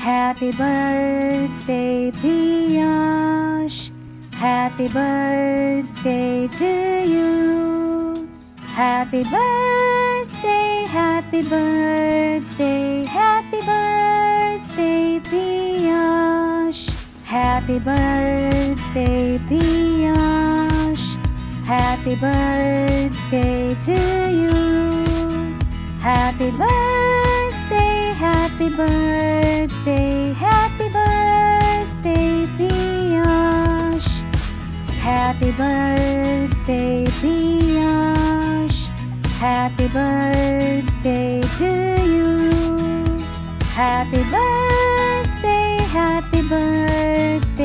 Happy birthday, Piyush. Happy birthday to you. Happy birthday, happy birthday, happy birthday, Piyush. Happy birthday, Piyush. Happy birthday to you. Happy birthday, happy birthday, happy birthday, Piyush. Happy birthday, Piyush. Happy birthday to you. Happy birthday, happy birthday,